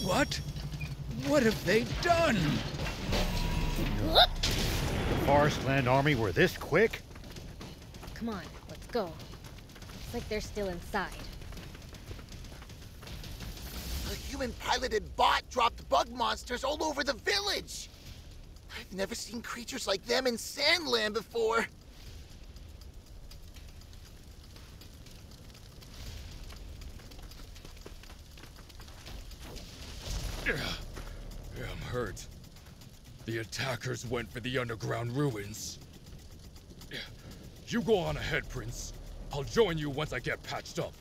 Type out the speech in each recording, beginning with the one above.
Wh- what? What have they done? The Forestland Army were this quick? Come on, let's go. Looks like they're still inside. A human-piloted bot dropped bug monsters all over the village! I've never seen creatures like them in Sandland before. Yeah, I'm hurt. The attackers went for the underground ruins. You go on ahead, Prince. I'll join you once I get patched up.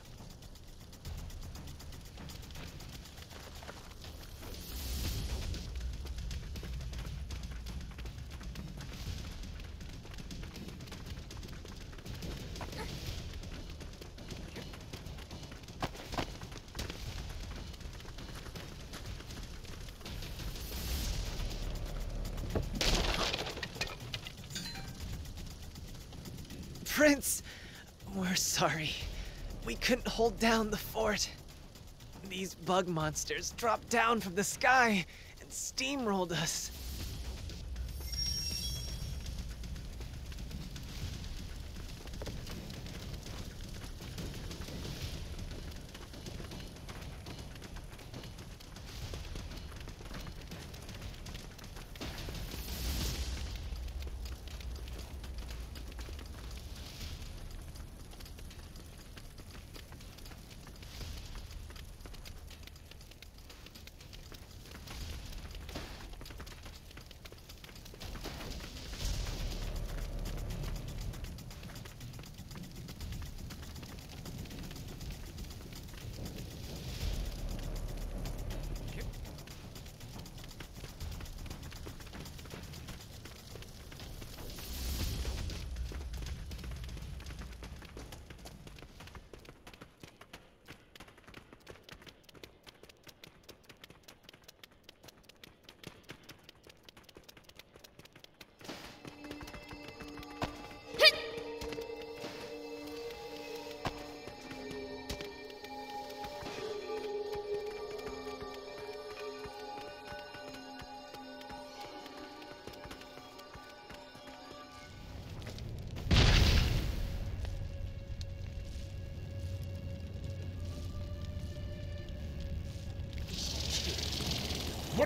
Hold down the fort. These bug monsters dropped down from the sky and steamrolled us.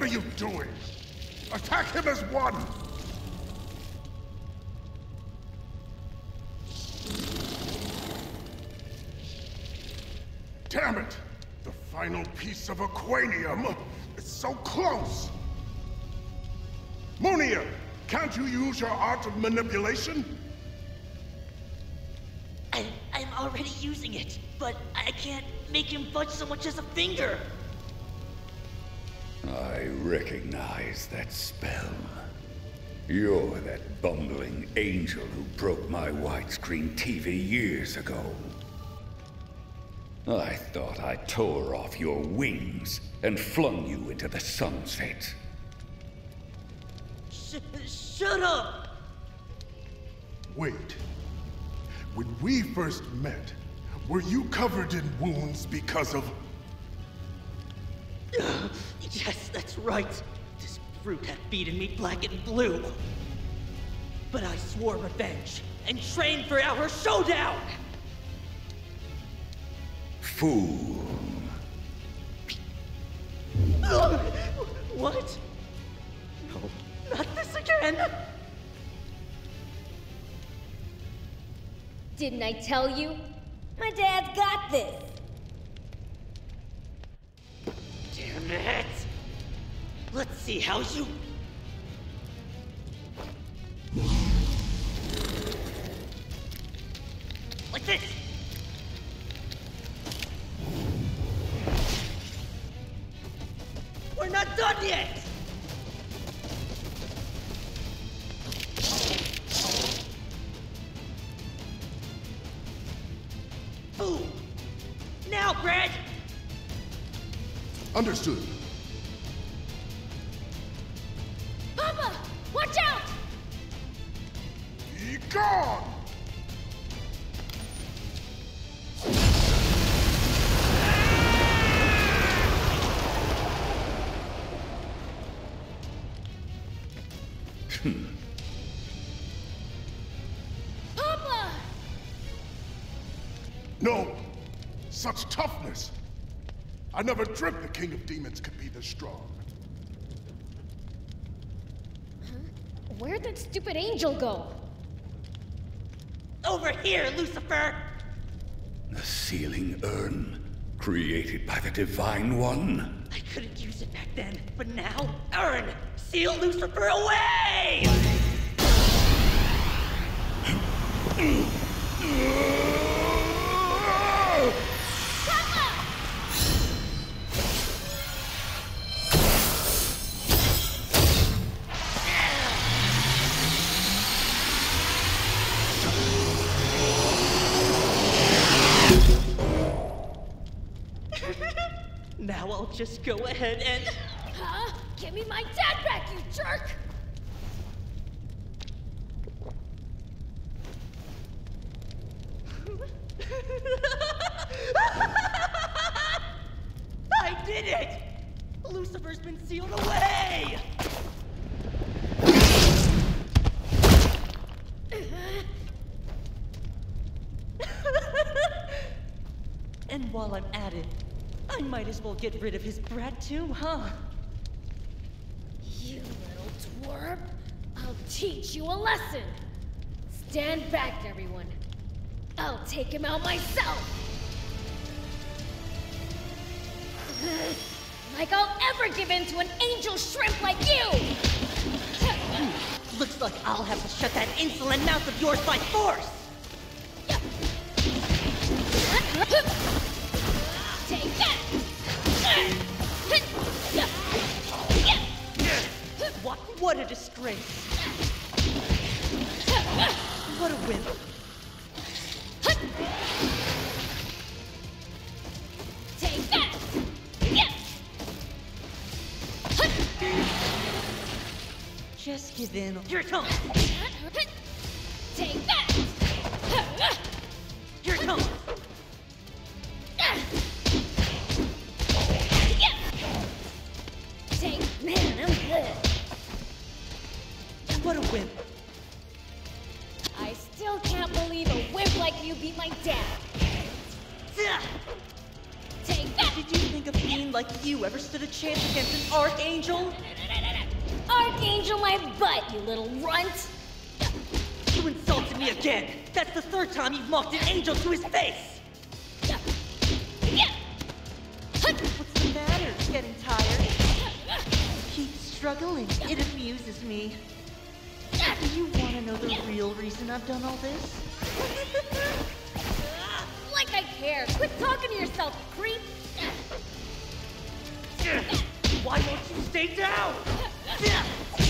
Are you doing? Attack him as one! Damn it! The final piece of Aquanium is so close! Monia, can't you use your art of manipulation? I, I'm already using it, but I can't make him budge so much as a finger. I recognize that spell. You're that bumbling angel who broke my widescreen TV years ago. I thought I tore off your wings and flung you into the sunset. Sh- shut up! Wait. When we first met, were you covered in wounds because of... Yes, that's right. This brute had beaten me black and blue. But I swore revenge and trained for our showdown! Fool. Ugh! What? No, not this again! Didn't I tell you? My dad's got this. Let's see how you. Like this! We're not done yet! Understood. I never dreamt the King of Demons could be this strong. Where'd that stupid angel go? Over here, Lucifer! The sealing urn, created by the Divine One. I couldn't use it back then, but now, Urn! Seal Lucifer away! I'll just go ahead and. Huh? Give me my dad back, you jerk! I did it! Lucifer's been sealed away! and while I'm at it, I might as well get rid of his brat too, huh? You little twerp! I'll teach you a lesson! Stand back, everyone. I'll take him out myself! like I'll ever give in to an angel shrimp like you! Looks like I'll have to shut that insolent mouth of yours by force! What? A disgrace! What a wimp! Take that! Yes! Just give in. Here it struggling. It amuses me. Do you want to know the real reason I've done all this? Like I care! Quit talking to yourself, creep! Why won't you stay down?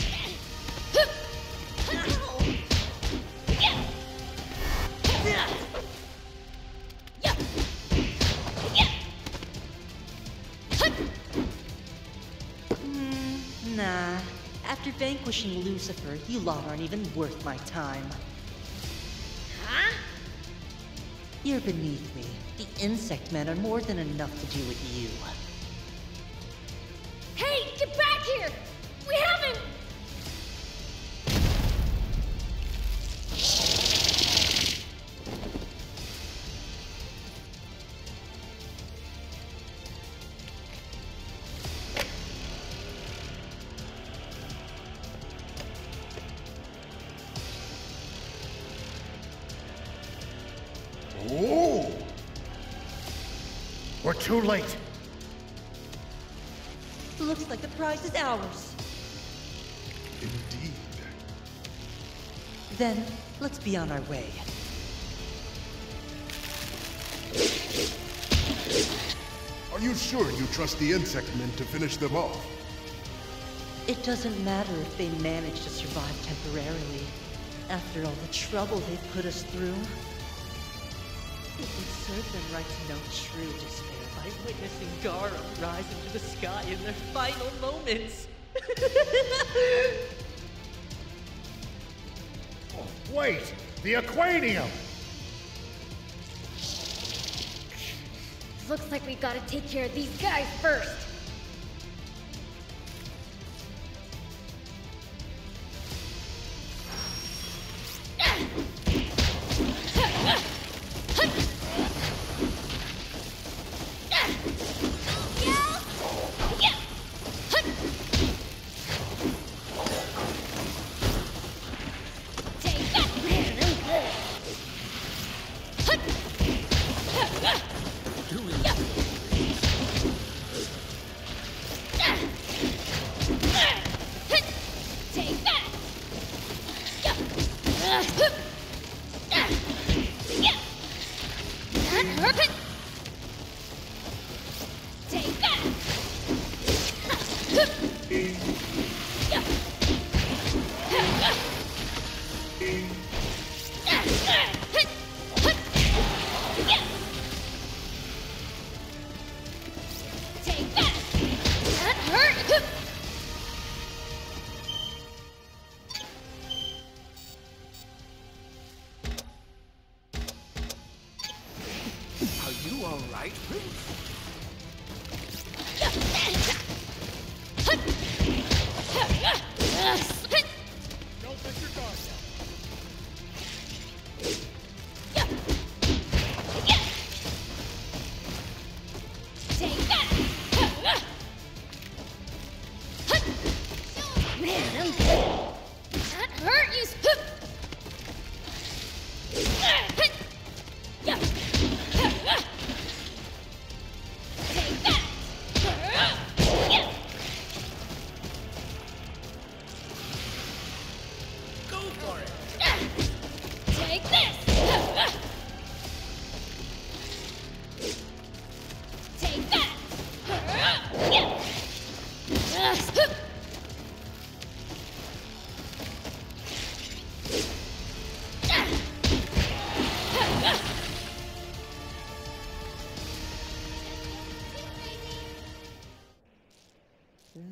vanquishing Lucifer, you lot aren't even worth my time. Huh? You're beneath me. The insect men are more than enough to do with you. Too late. Looks like the prize is ours. Indeed. Then, let's be on our way. Are you sure you trust the insect men to finish them off? It doesn't matter if they manage to survive temporarily. After all the trouble they've put us through serve them right to know true despair by witnessing Garam rise into the sky in their final moments. oh, wait! The Aquanium! Looks like we gotta take care of these guys first!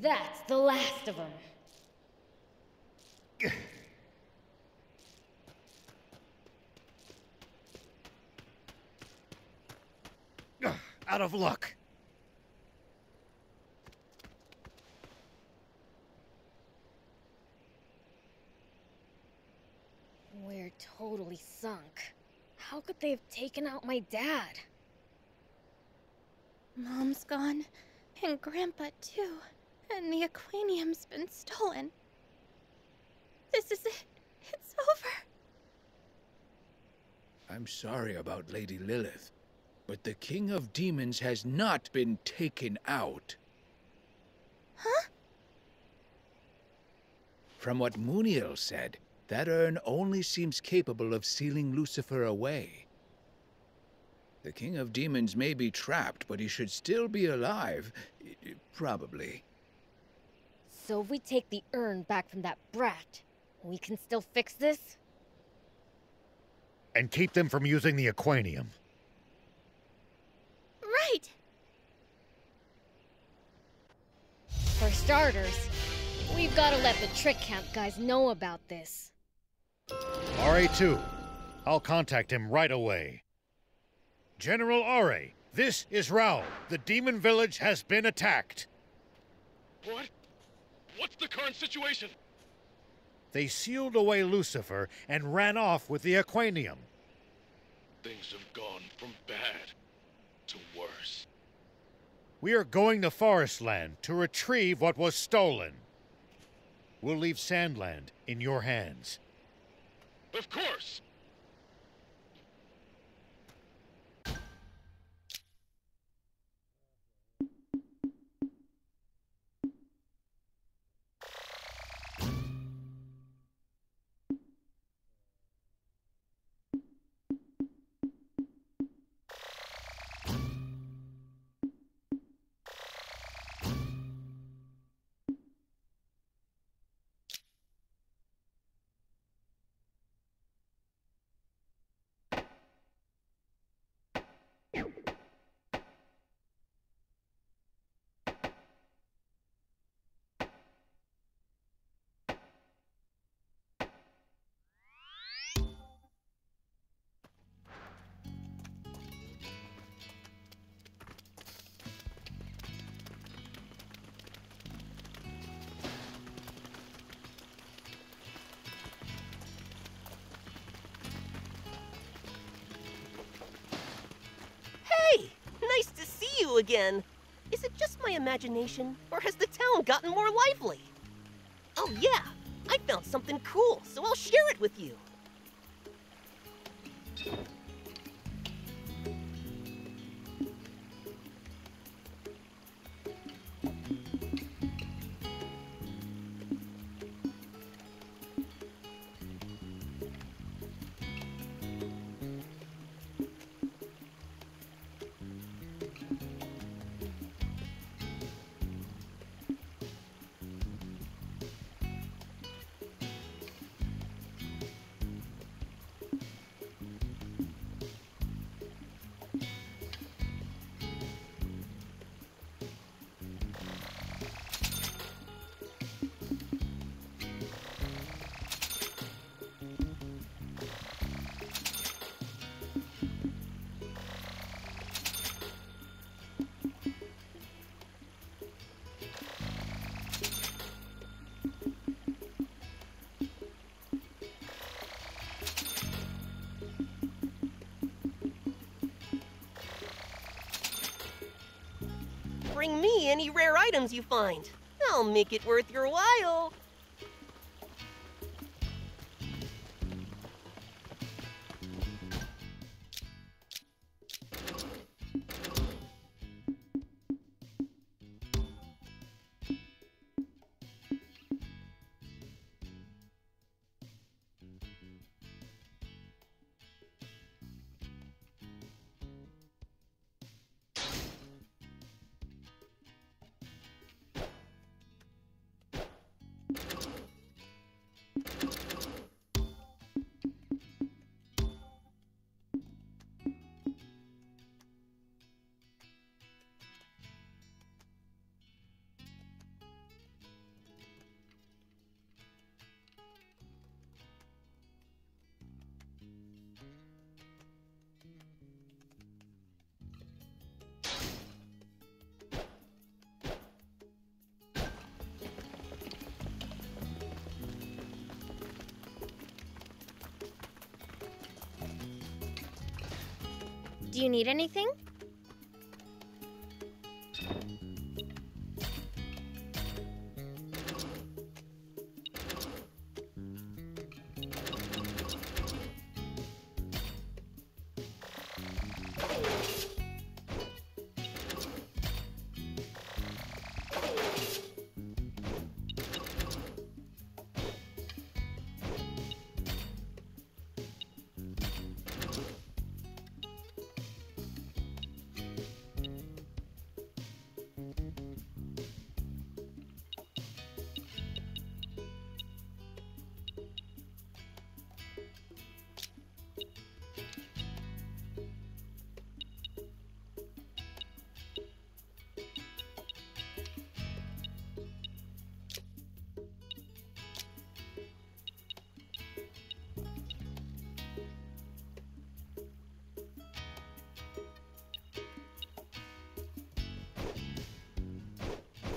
That's the last of them. Out of luck. We're totally sunk. How could they have taken out my dad? Mom's gone, and Grandpa too, and the aquanium's been stolen. This is it. It's over. I'm sorry about Lady Lilith, but the King of Demons has not been taken out. Huh? From what Muniel said, that urn only seems capable of sealing Lucifer away. The King of Demons may be trapped, but he should still be alive. Probably. So if we take the urn back from that brat, we can still fix this? And keep them from using the aquanium. Right! For starters, we've got to let the Trick Camp guys know about this. RA2. I'll contact him right away. General RA, this is Rao. The demon village has been attacked. What? What's the current situation? They sealed away Lucifer and ran off with the aquanium. Things have gone from bad to worse. We are going to Forestland to retrieve what was stolen. We'll leave Sandland in your hands. Of course! You again! Is it just my imagination, or has the town gotten more lively? Oh, yeah! I found something cool, so I'll share it with you. Me any rare items you find. I'll make it worth your while. Do you need anything?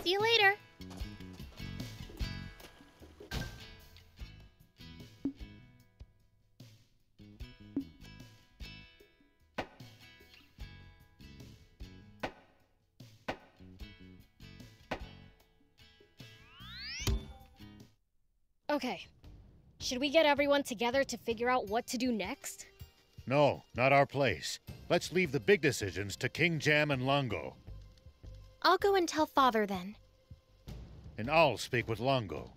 See you later. Okay. Should we get everyone together to figure out what to do next? No, not our place. Let's leave the big decisions to King Jam and Longo. I'll go and tell Father then. And I'll speak with Longo.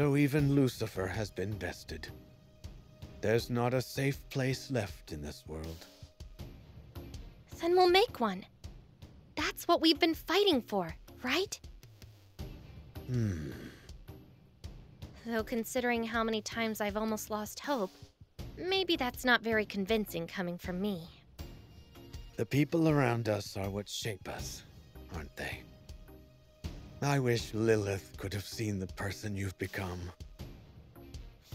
So even Lucifer has been bested. There's not a safe place left in this world. Then we'll make one. That's what we've been fighting for, right? Hmm. Though considering how many times I've almost lost hope, maybe that's not very convincing coming from me. The people around us are what shape us? I wish Lilith could have seen the person you've become.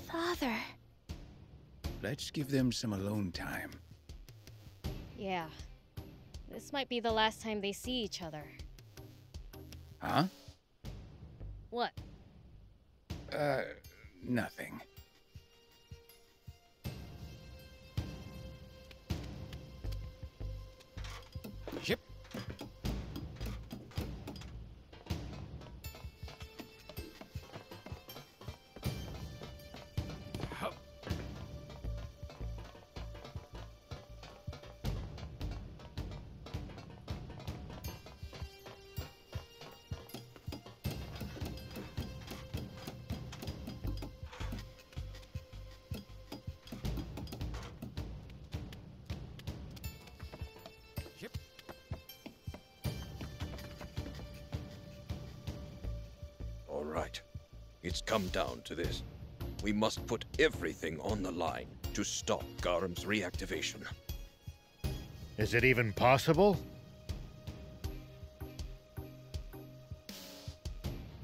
Father. Let's give them some alone time. Yeah. This might be the last time they see each other. Huh? What? Uh, nothing. Right. It's come down to this. We must put everything on the line to stop Garam's reactivation. Is it even possible?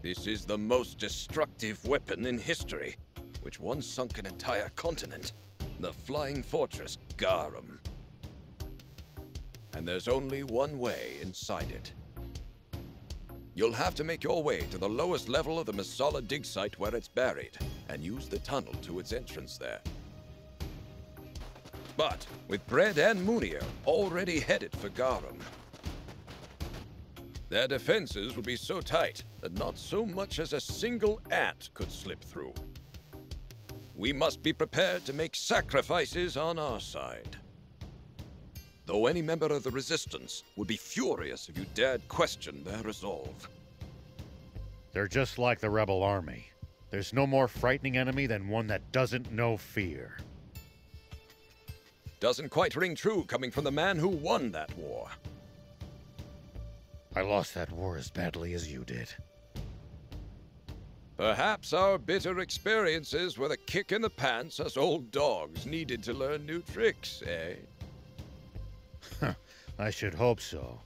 This is the most destructive weapon in history, which once sunk an entire continent. The Flying Fortress, Garam. And there's only one way inside it. You'll have to make your way to the lowest level of the Masala dig site where it's buried, and use the tunnel to its entrance there. But with Bread and Muniel already headed for Garam, their defenses would be so tight that not so much as a single ant could slip through. We must be prepared to make sacrifices on our side. Though any member of the Resistance would be furious if you dared question their resolve. They're just like the Rebel Army. There's no more frightening enemy than one that doesn't know fear. Doesn't quite ring true coming from the man who won that war. I lost that war as badly as you did. Perhaps our bitter experiences were the kick in the pants us old dogs needed to learn new tricks, eh? I should hope so.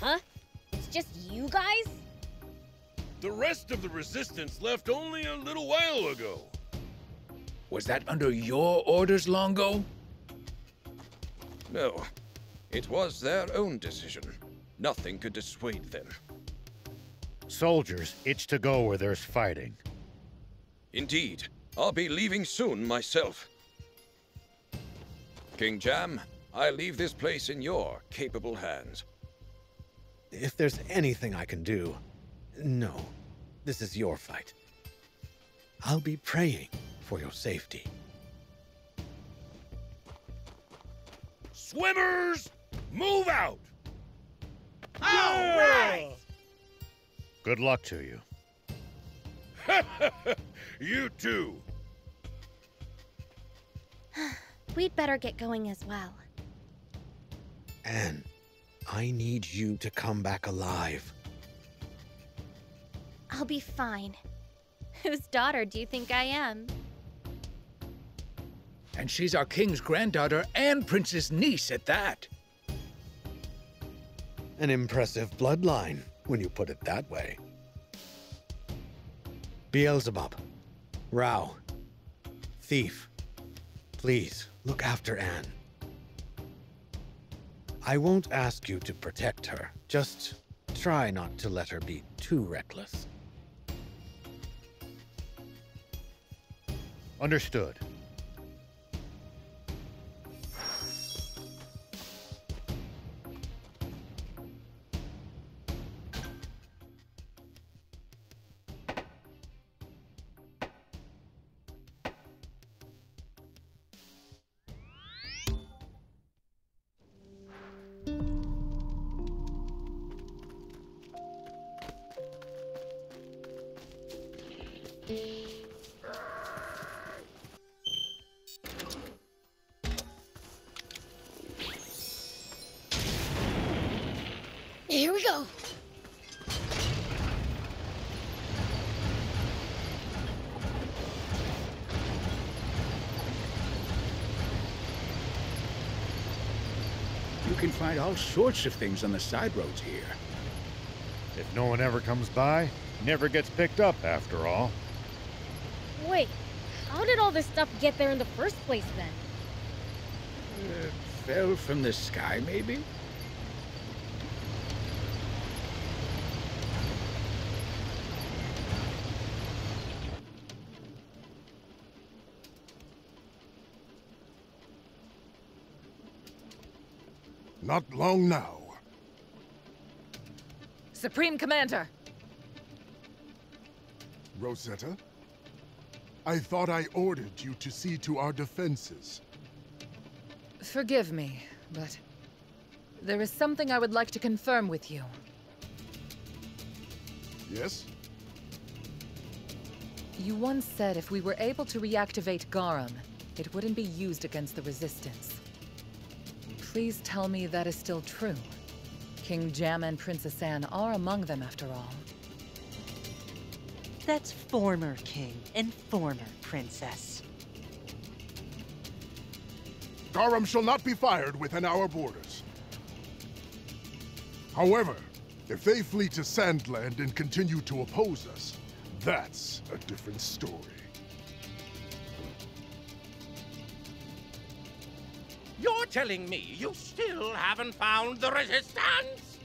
Huh? It's just you guys? The rest of the resistance left only a little while ago. Was that under your orders, Longo? No. It was their own decision. Nothing could dissuade them. Soldiers itch to go where there's fighting. Indeed. I'll be leaving soon myself. King Jam, I leave this place in your capable hands. If there's anything I can do, no. This is your fight. I'll be praying for your safety. Swimmers, move out! All right! Good luck to you. you too. We'd better get going as well. Anne, I need you to come back alive. I'll be fine. Whose daughter do you think I am? And she's our king's granddaughter and prince's niece at that. An impressive bloodline, when you put it that way. Beelzebub, Rao, Thief, please look after Anne. I won't ask you to protect her. Just try not to let her be too reckless. Understood. Sorts of things on the side roads here. If no one ever comes by, never gets picked up after all. Wait, how did all this stuff get there in the first place then? Uh, fell from the sky, maybe? Not long now. Supreme Commander! Rosetta? I thought I ordered you to see to our defenses. Forgive me, but there is something I would like to confirm with you. Yes? You once said if we were able to reactivate Garam, it wouldn't be used against the Resistance. Please tell me that is still true. King Jam and Princess Anne are among them after all. That's former king and former princess. Garam shall not be fired within our borders. However, if they flee to Sandland and continue to oppose us, that's a different story. Telling me you still haven't found the resistance?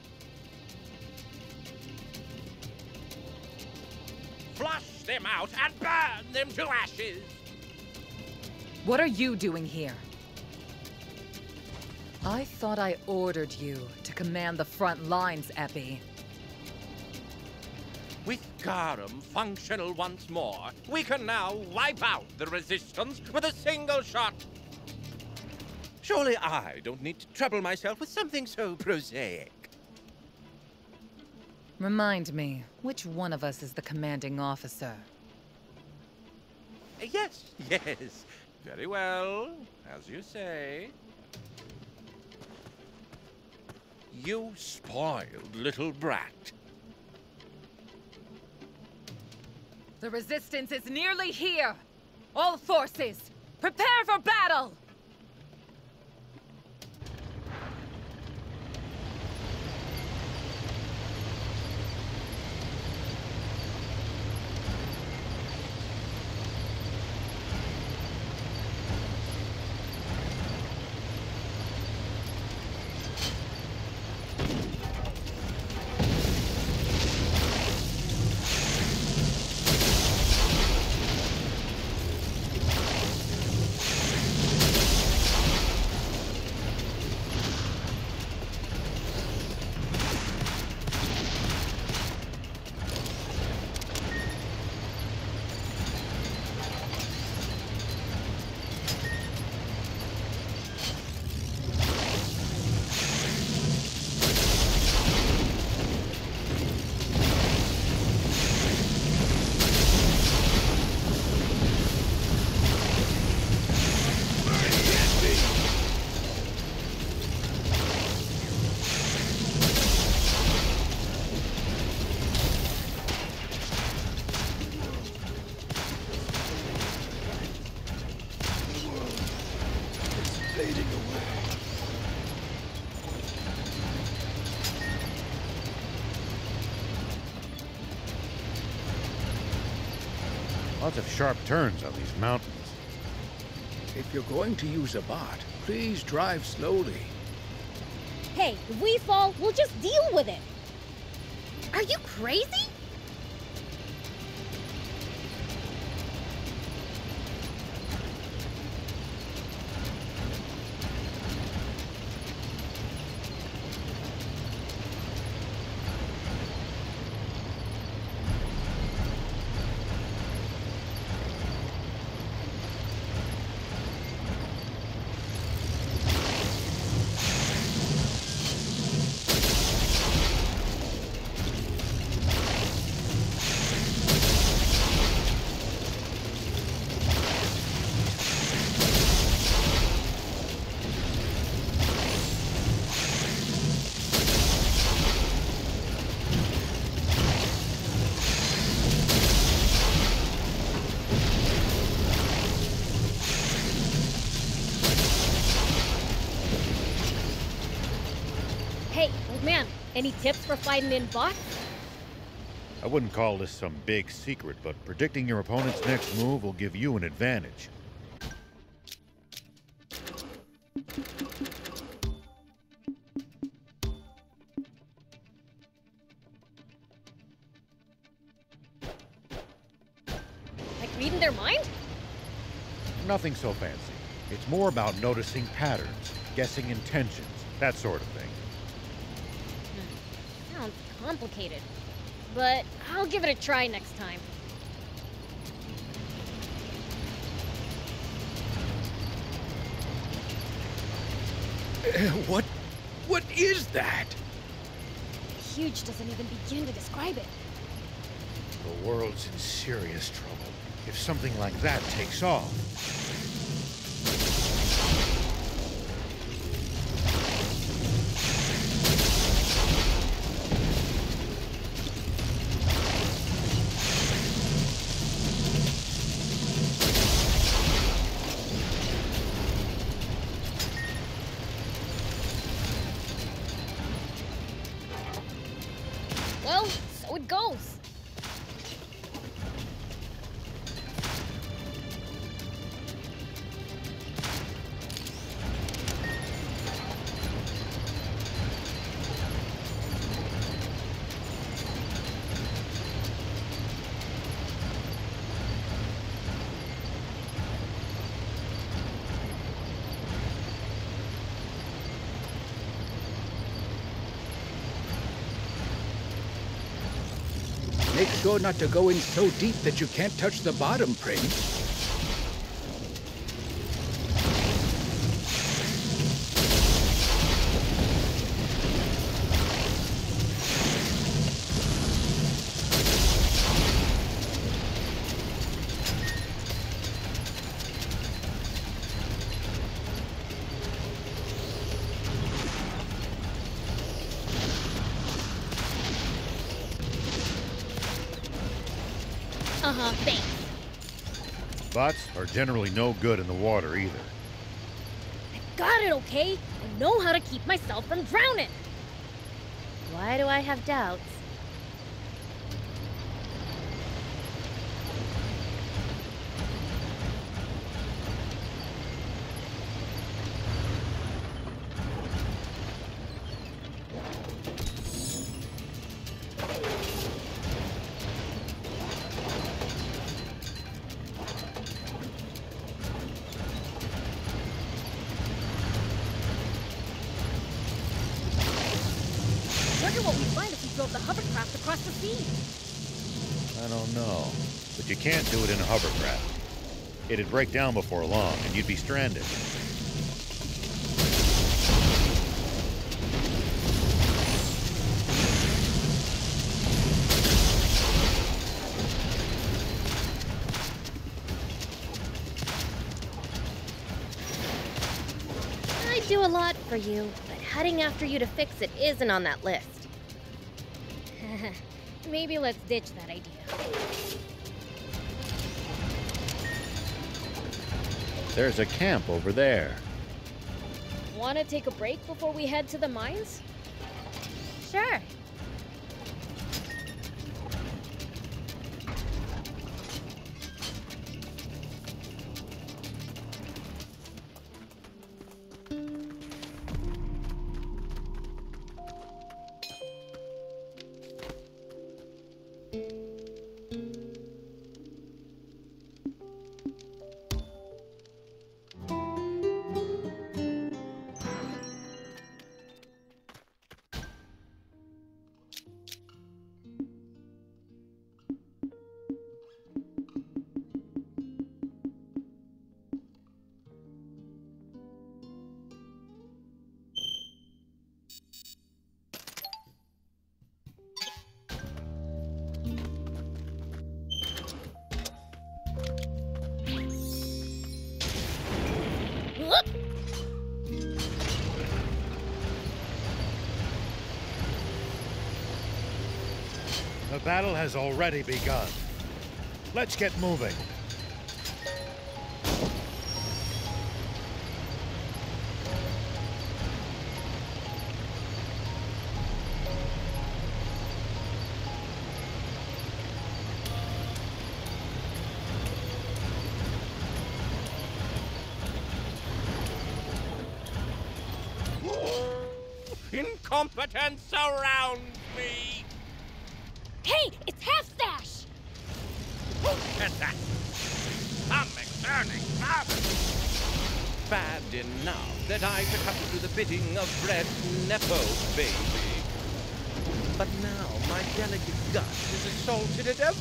Flush them out and burn them to ashes! What are you doing here? I thought I ordered you to command the front lines, Epi. With Garam functional once more, we can now wipe out the Resistance with a single shot. Surely I don't need to trouble myself with something so prosaic. Remind me, which one of us is the commanding officer? Yes, yes. Very well, as you say. You spoiled little brat. The Resistance is nearly here! All forces, prepare for battle! Lots of sharp turns on these mountains. If you're going to use a bot, please drive slowly. Hey, if we fall, we'll just deal with it. Are you crazy? Any tips for fighting in bots? I wouldn't call this some big secret, but predicting your opponent's next move will give you an advantage. Like reading their mind? Nothing so fancy. It's more about noticing patterns, guessing intentions, that sort of thing. Sounds complicated. But I'll give it a try next time. What? What is that? Huge doesn't even begin to describe it. The world's in serious trouble if something like that takes off. Sure not to go in so deep that you can't touch the bottom, Prince. Are generally no good in the water either. I got it, okay? I know how to keep myself from drowning. Why do I have doubts? Can't do it in a hovercraft. It'd break down before long, and you'd be stranded. I'd do a lot for you, but heading after you to fix it isn't on that list. Maybe let's ditch that There's a camp over there. Want to take a break before we head to the mines? Sure. Battle has already begun. Let's get moving.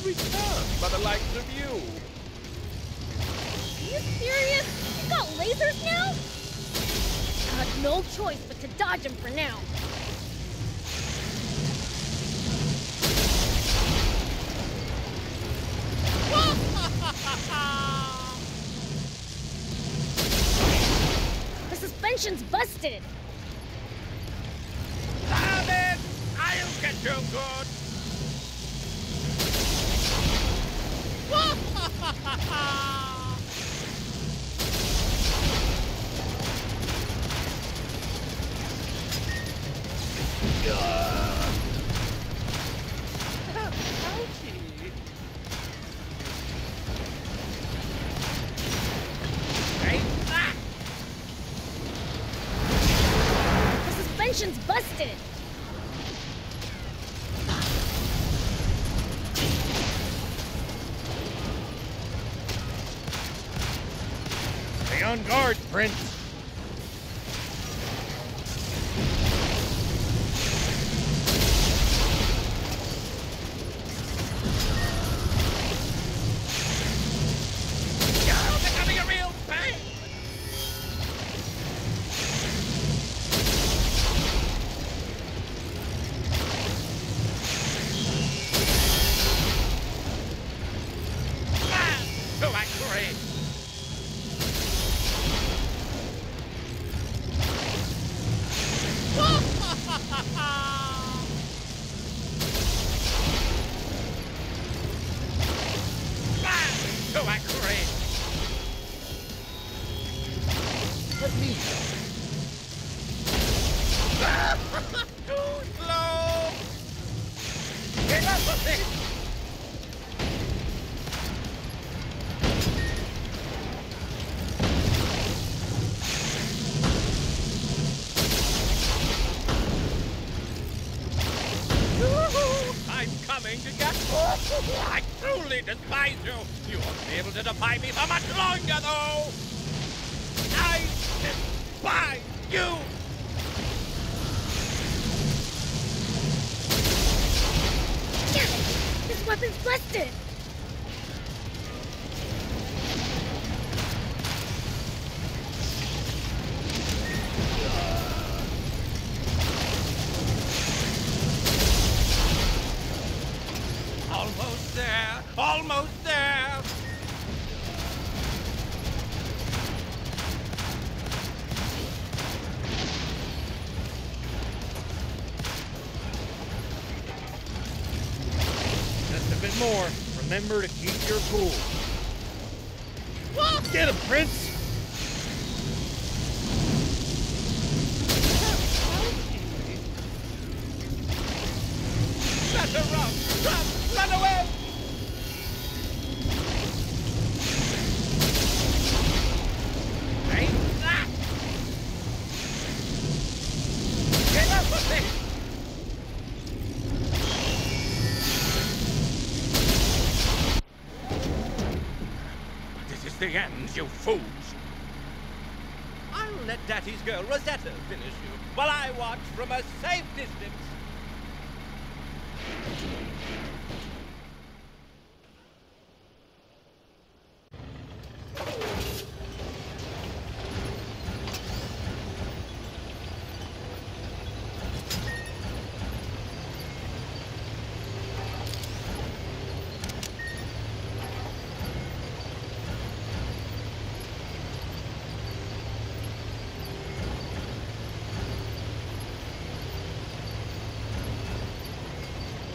At by the likes of you. Are you serious? You got lasers now? Got no choice but to dodge them for now. Remember to keep your cool. End, you fools! I'll let Daddy's girl Rosetta finish you while I watch from a safe distance.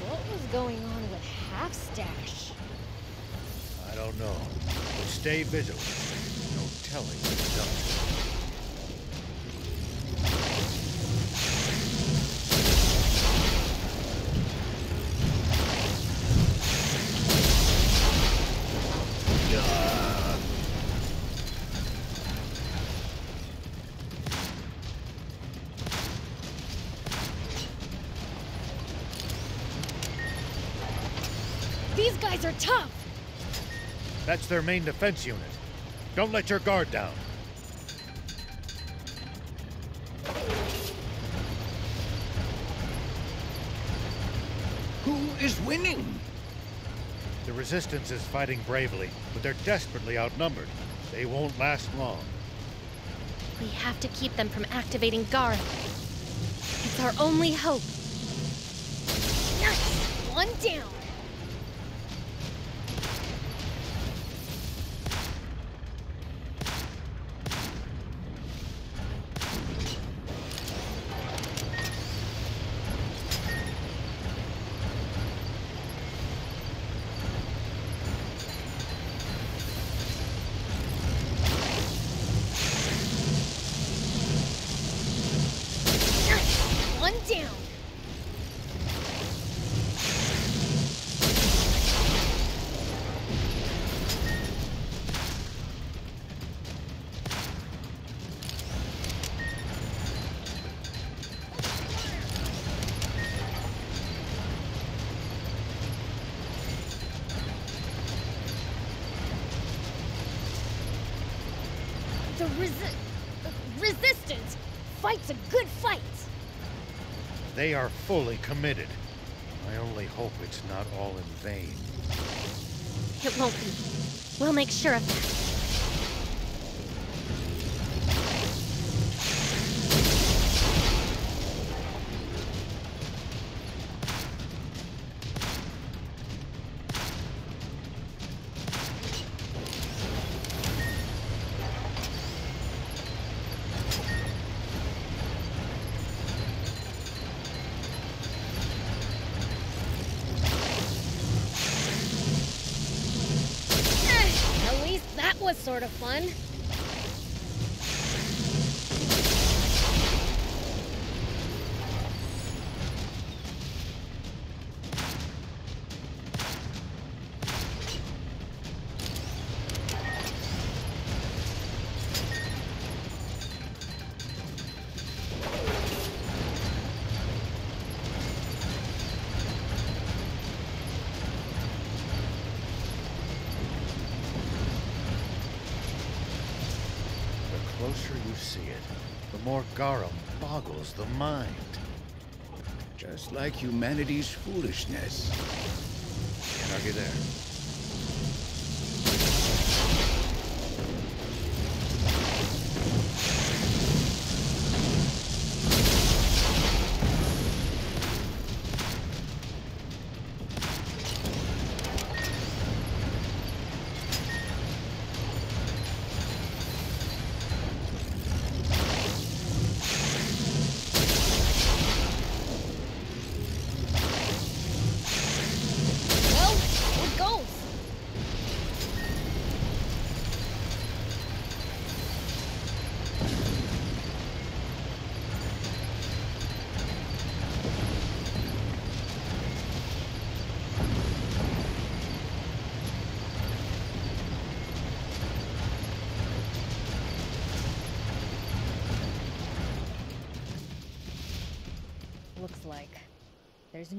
What was going on with Half Stash? I don't know. But stay vigilant. No telling. These guys are tough! That's their main defense unit. Don't let your guard down. Who is winning? The Resistance is fighting bravely, but they're desperately outnumbered. They won't last long. We have to keep them from activating Garam. It's our only hope. Nice! One down! Resi- uh, resistance fights a good fight! They are fully committed. I only hope it's not all in vain. It won't be. We'll make sure of that. Boggles the mind. Just like humanity's foolishness. Can't argue there.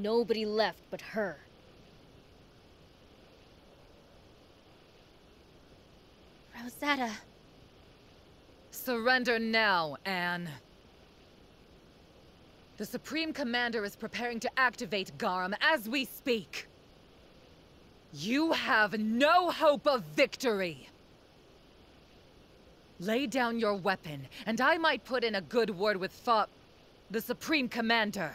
Nobody left but her. Rosetta. Surrender now, Anne. The Supreme Commander is preparing to activate Garam as we speak. You have no hope of victory. Lay down your weapon, and I might put in a good word with Fa... the Supreme Commander.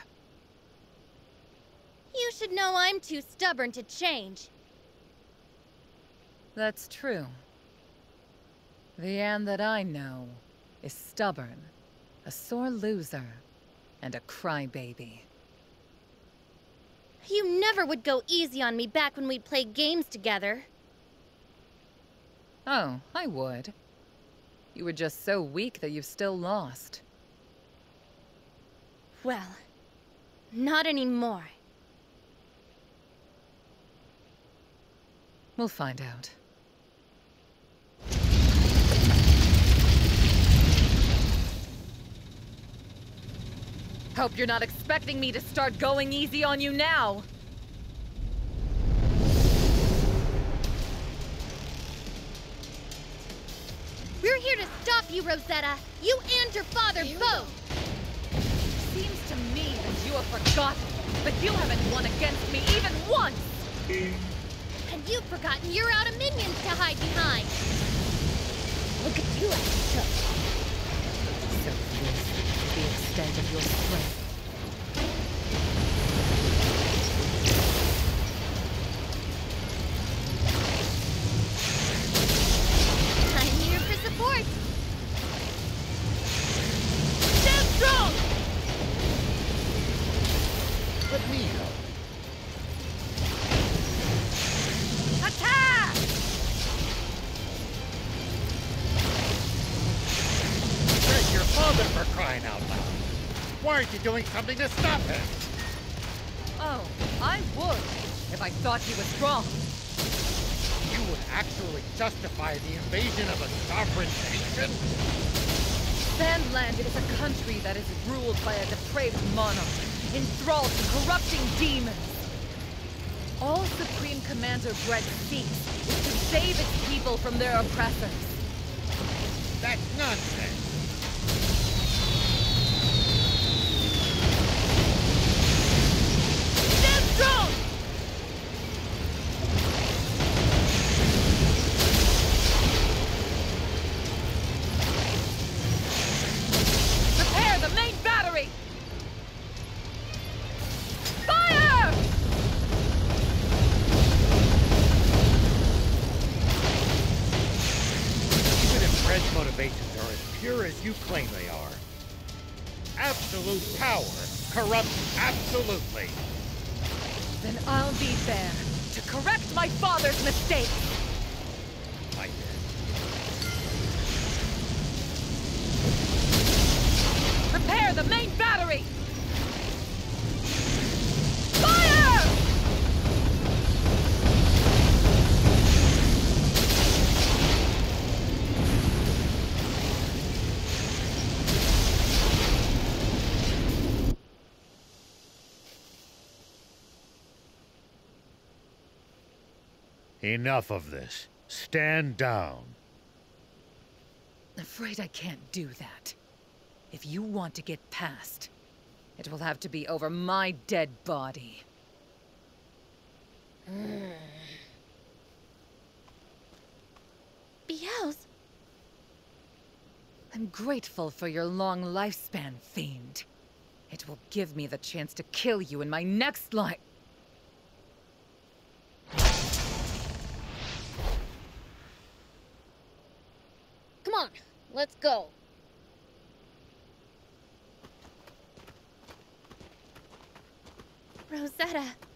You should know I'm too stubborn to change. That's true. The Anne that I know is stubborn, a sore loser, and a crybaby. You never would go easy on me back when we'd play games together. Oh, I would. You were just so weak that you've still lost. Well, not anymore. We'll find out. Hope you're not expecting me to start going easy on you now. We're here to stop you, Rosetta. You and your father both. Seems to me that you have forgotten that you haven't won against me even once. You've forgotten you're out of minions to hide behind. Look at you, Astro. So this the extent of your strength. Doing something to stop him? Oh, I would, if I thought he was strong. You would actually justify the invasion of a sovereign nation? Sand Land is a country that is ruled by a depraved monarch, enthralled to corrupting demons. All Supreme Commander Brett seeks is to save its people from their oppressors. That's nonsense. The main battery! Fire! Enough of this. Stand down. Afraid I can't do that. If you want to get past, it will have to be over my dead body. Beelze! I'm grateful for your long lifespan, Fiend. It will give me the chance to kill you in my next life. Come on, let's go. Rosetta.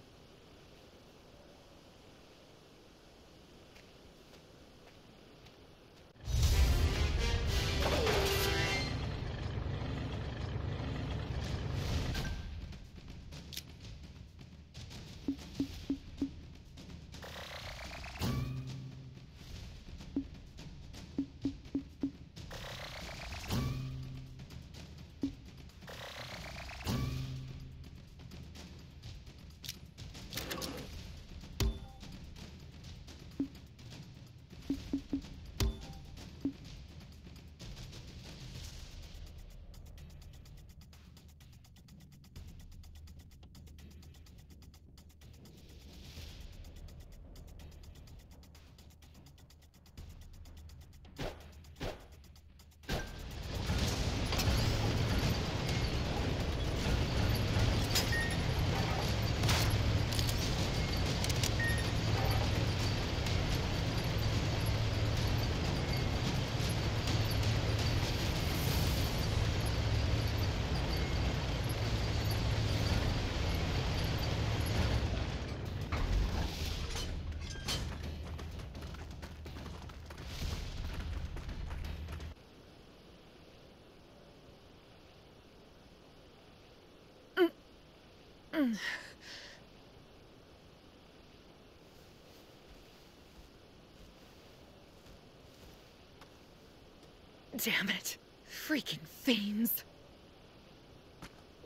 Damn it. Freaking fiends.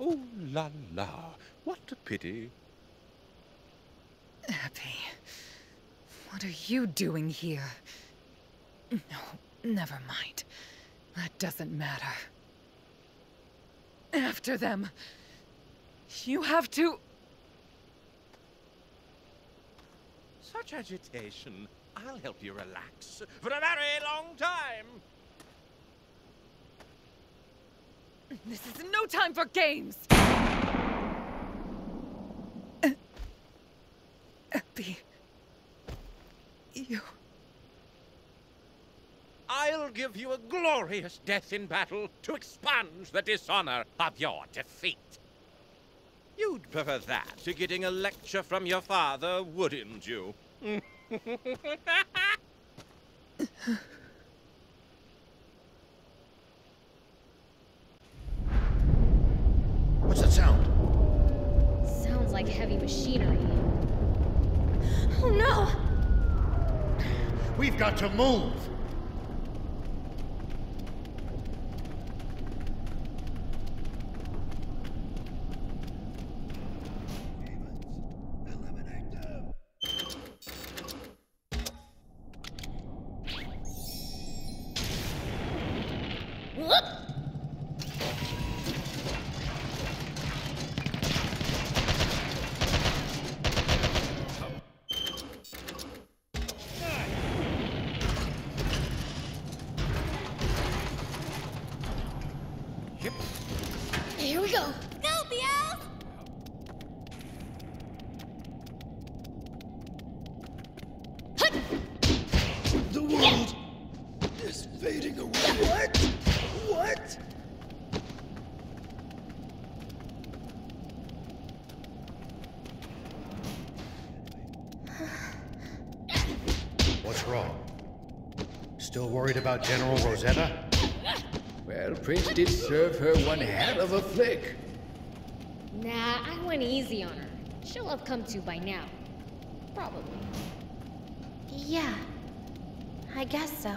Ooh la la, what a pity. Abby, what are you doing here? No, never mind. That doesn't matter. After them. You have to... Such agitation. I'll help you relax for a very long time. This is no time for games! Abby... You... I'll give you a glorious death in battle to expunge the dishonor of your defeat. You'd prefer that to getting a lecture from your father, wouldn't you? What's that sound? Sounds like heavy machinery. Oh no! We've got to move! Whoop! Here we go. About General Rosetta? Well, Prince did serve her one hell of a flick. Nah, I went easy on her. She'll have come to by now. Probably. Yeah. I guess so.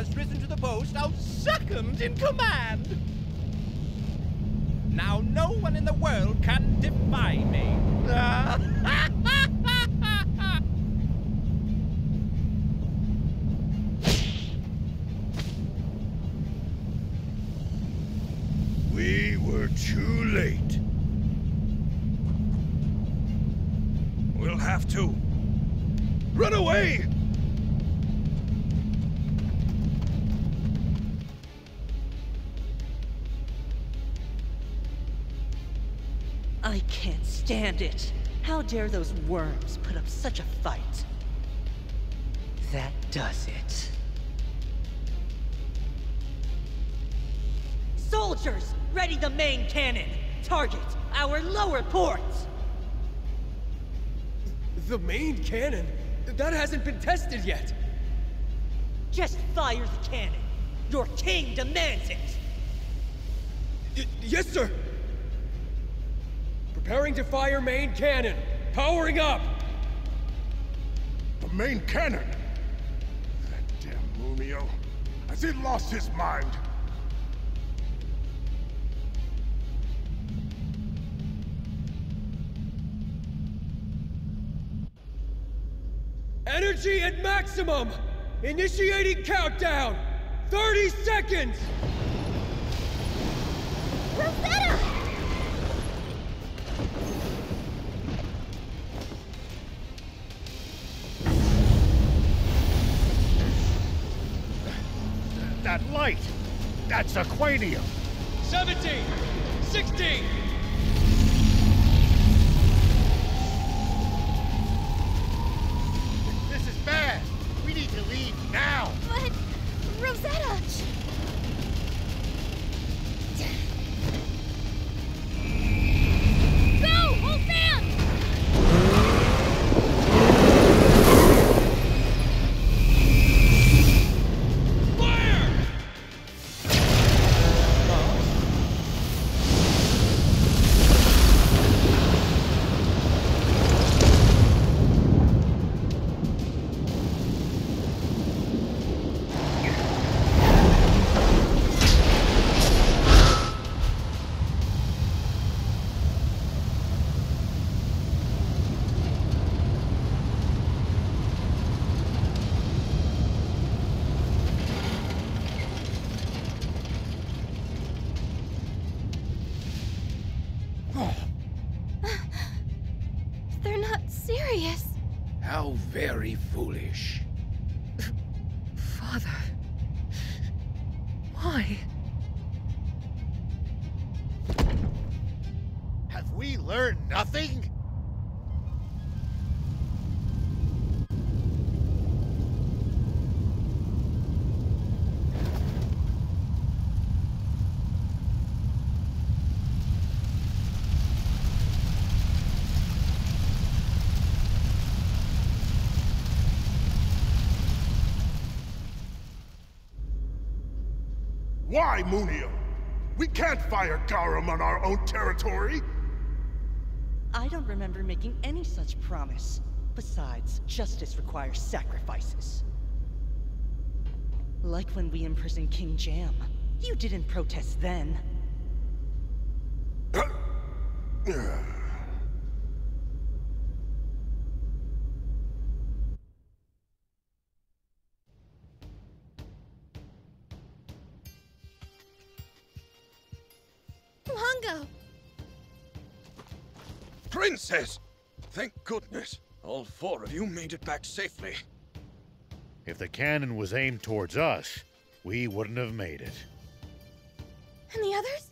Has risen to the post of second in command! Now no one in the world can defy me! We were too late. It. How dare those worms put up such a fight? That does it. Soldiers, ready the main cannon! Target our lower ports! The main cannon? That hasn't been tested yet. Just fire the cannon. Your king demands it. Y yes, sir. Preparing to fire main cannon. Powering up. The main cannon? That damn Muniel. Has he lost his mind? Energy at maximum! Initiating countdown! 30 seconds! Rosetta! That's Aquanium! 17! 16! This is bad! We need to leave now! But... Rosetta! Why, Muniel? We can't fire Garam on our own territory! I don't remember making any such promise. Besides, justice requires sacrifices. Like when we imprisoned King Jam. You didn't protest then. Princess! Thank goodness. All four of you made it back safely. If the cannon was aimed towards us, we wouldn't have made it. And the others?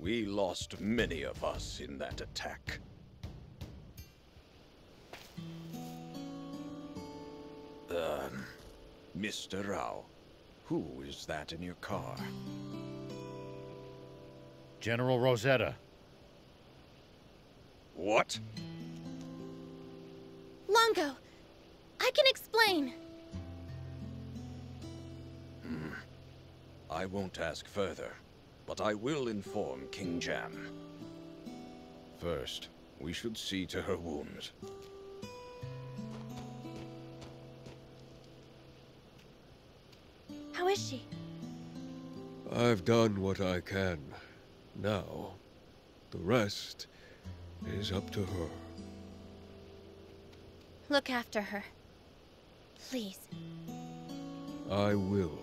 We lost many of us in that attack. Um, Mr. Rao, who is that in your car? General Rosetta. What? Longo, I can explain. Hmm. I won't ask further, but I will inform King Jam. First, we should see to her wounds. How is she? I've done what I can. Now, the rest is up to her. Look after her. Please. I will.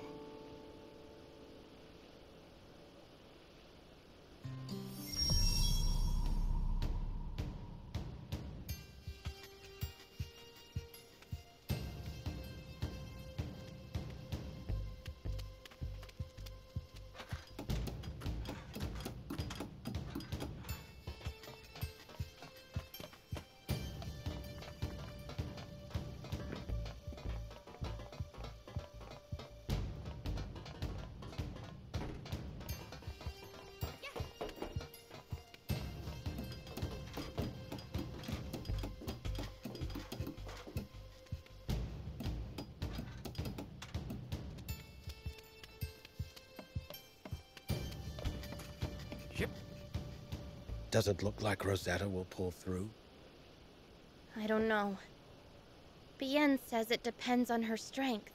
Does it look like Rosetta will pull through? I don't know. Bien says it depends on her strength.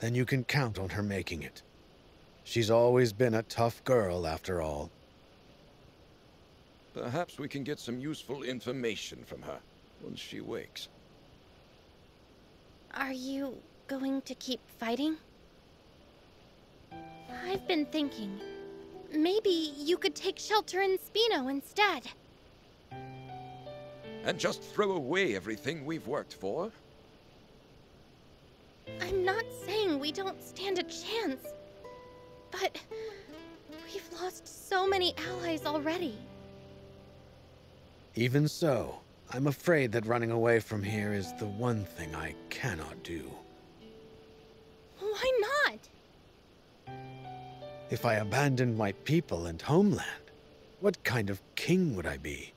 Then you can count on her making it. She's always been a tough girl, after all. Perhaps we can get some useful information from her once she wakes. Are you going to keep fighting? I've been thinking. Maybe you could take shelter in Spino instead. And just throw away everything we've worked for? I'm not saying we don't stand a chance. But we've lost so many allies already. Even so, I'm afraid that running away from here is the one thing I cannot do. If I abandoned my people and homeland, what kind of king would I be?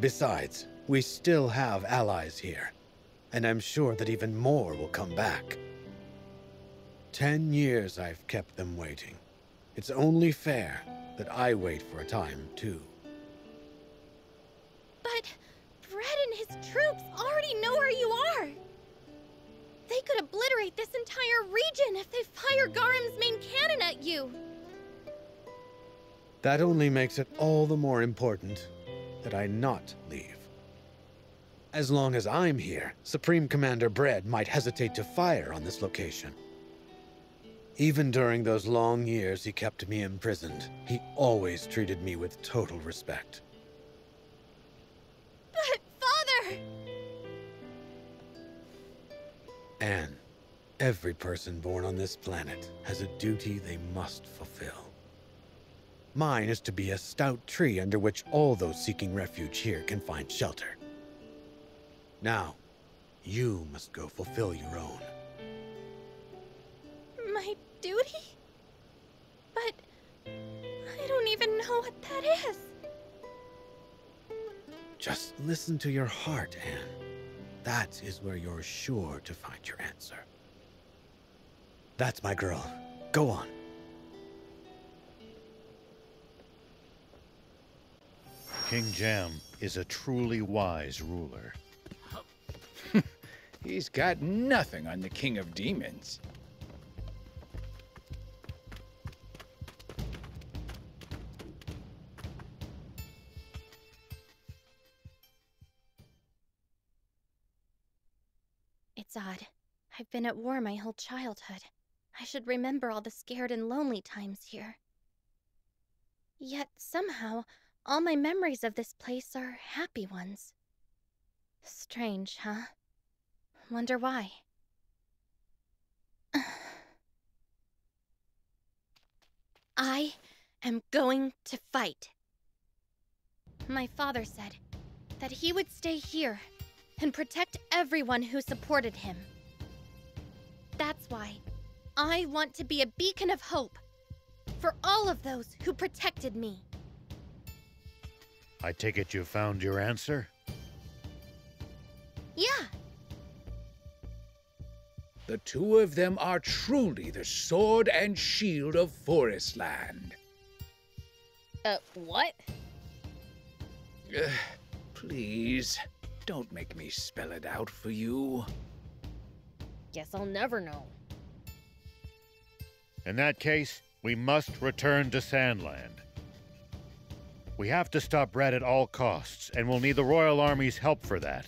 Besides, we still have allies here, and I'm sure that even more will come back. Ten years I've kept them waiting. It's only fair that I wait for a time, too. But Brett and his troops already know where you are. They could obliterate this entire region if they fire Garam's main cannon at you. That only makes it all the more important that I not leave. As long as I'm here, Supreme Commander Bread might hesitate to fire on this location. Even during those long years he kept me imprisoned, he always treated me with total respect. But, Ann, every person born on this planet has a duty they must fulfill. Mine is to be a stout tree under which all those seeking refuge here can find shelter. Now, you must go fulfill your own. My duty? But I don't even know what that is. Just listen to your heart, Ann. That is where you're sure to find your answer. That's my girl. Go on. King Jam is a truly wise ruler. He's got nothing on the King of Demons. It's odd. I've been at war my whole childhood. I should remember all the scared and lonely times here. Yet somehow, all my memories of this place are happy ones. Strange, huh? Wonder why. I am going to fight. My father said that he would stay here and protect everyone who supported him. That's why I want to be a beacon of hope for all of those who protected me. I take it you found your answer? Yeah, The two of them are truly the sword and shield of Forestland. Uh, what? Ugh, please, don't make me spell it out for you. Guess I'll never know. In that case, we must return to Sand Land. We have to stop Red at all costs, and we'll need the Royal Army's help for that.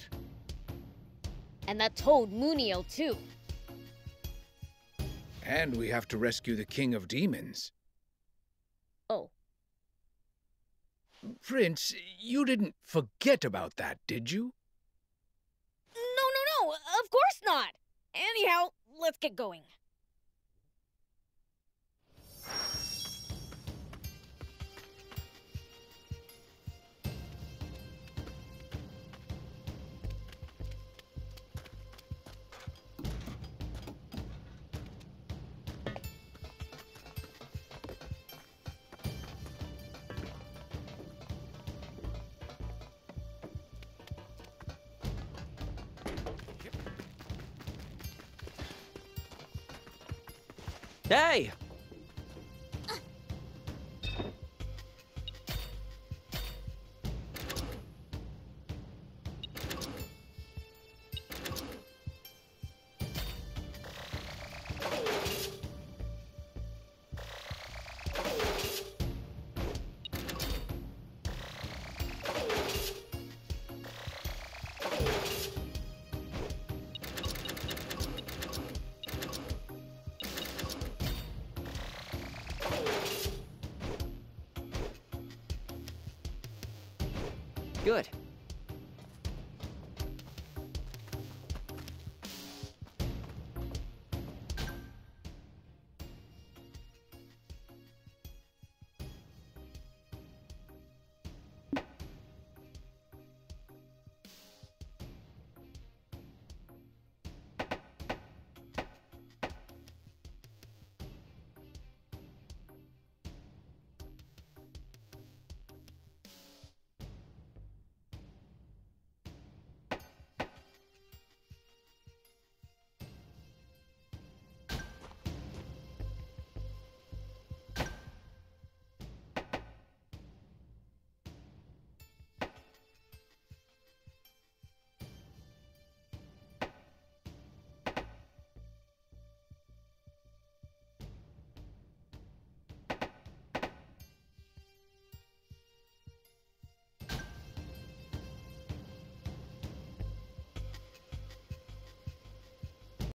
And that toad Muniel, too. And we have to rescue the King of Demons. Oh. Prince, you didn't forget about that, did you? Of course not! Anyhow, let's get going. Hey!